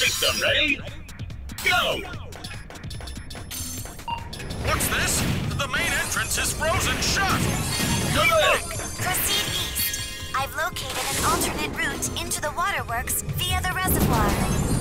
System ready? Go! What's this? The main entrance is frozen shut! Good! Proceed east. I've located an alternate route into the waterworks via the reservoir.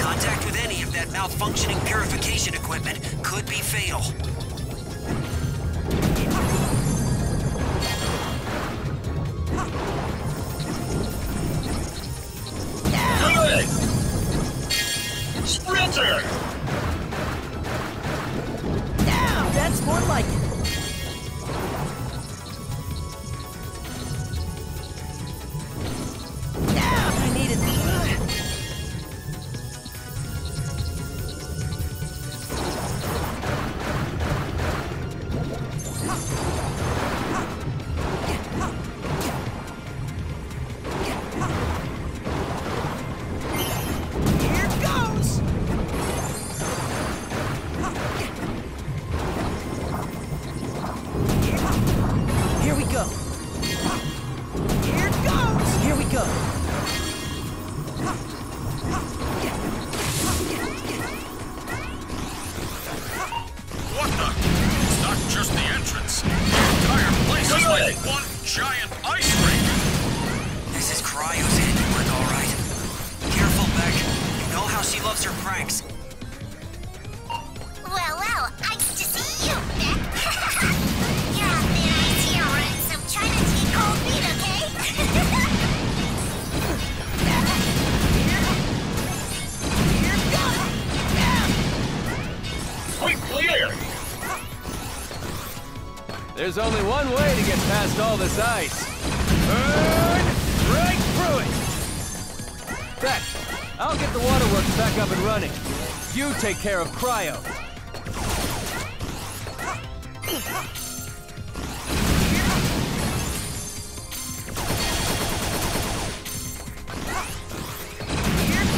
Contact with any of that malfunctioning purification equipment could be fatal. Sprinter! Now, that's more like it. Know loves her pranks. Well, well, nice to see you, Beck. You're out there ice hero and some China tea cold meat, okay? Here clear! There's only one way to get past all this ice. Burn right through it! Beck, I'll get the waterworks back up and running. You take care of Cryo.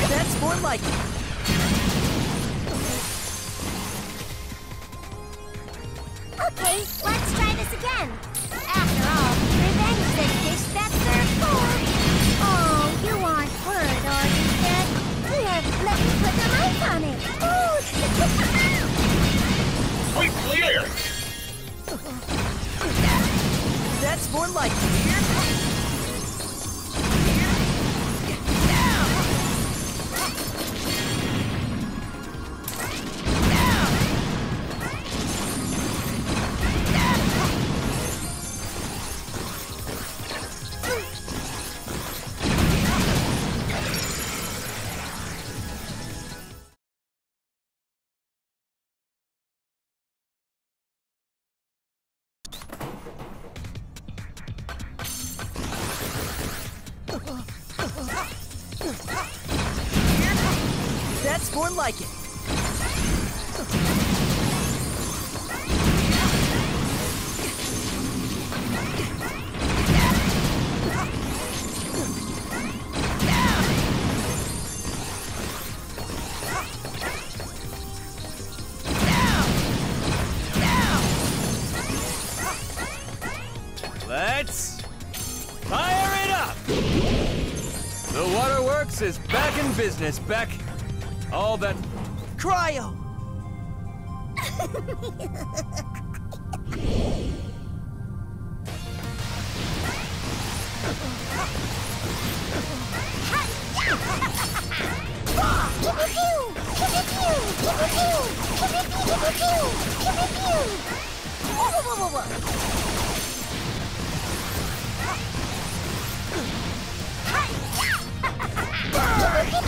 That's more like it. Okay, let's try this again. After all, revenge is a dish that's That's more like it. More like it. Let's fire it up! The waterworks is back in business, Beck. All that Cryo.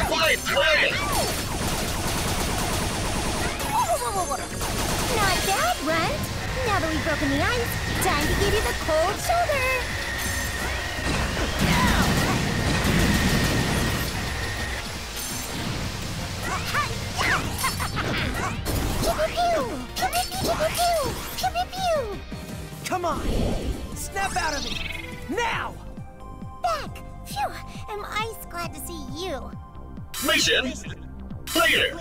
Quick play! Now that we've broken the ice, time to give you the cold shoulder. Come on! Snap out of it! Now! Back! Phew! Am Ice glad to see you? Mission clear.